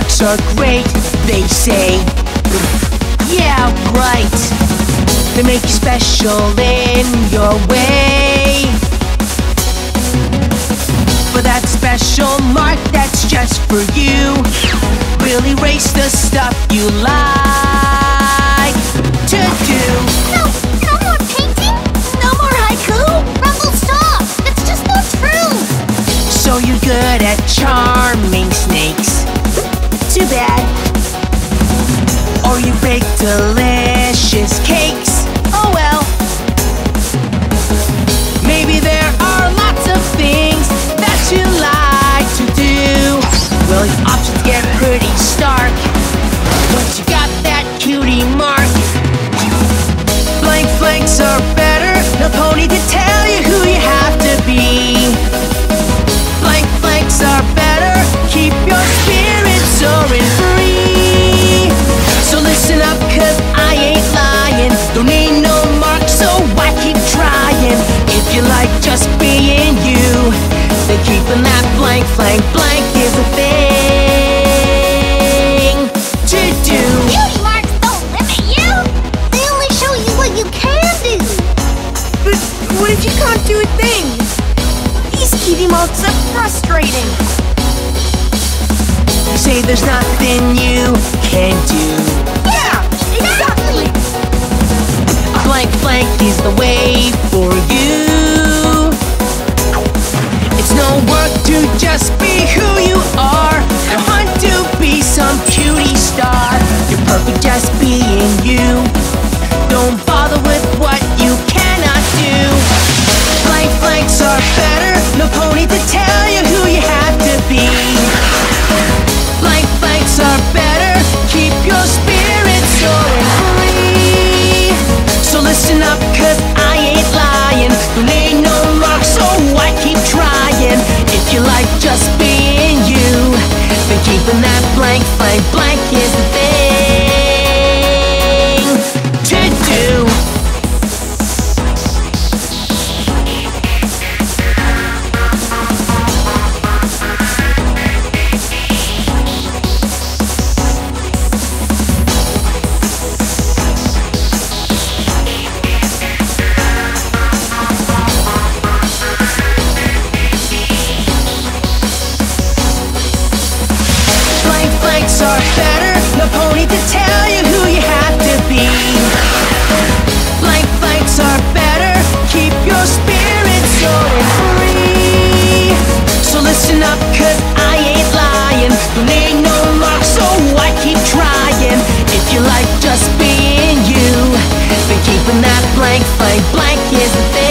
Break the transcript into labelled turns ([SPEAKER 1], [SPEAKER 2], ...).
[SPEAKER 1] Sharks are great, they say. Yeah, right. They make you special in your way. But that special mark that's just for you, will erase the stuff you like. delicious
[SPEAKER 2] cake. can't do things! These cutie marks are frustrating!
[SPEAKER 1] You say there's nothing you can do.
[SPEAKER 2] Yeah! Exactly!
[SPEAKER 1] Blank flank is the way for you. It's no work to just be who you are. I hunt to be some cutie star. You're perfect just being you. need to tell you who you have to be. Blank flanks are better, keep your soaring free. So listen I ain't lying. Don't need no luck, so I keep trying. If you like just being you, then keeping that blank, blank, blank is the thing.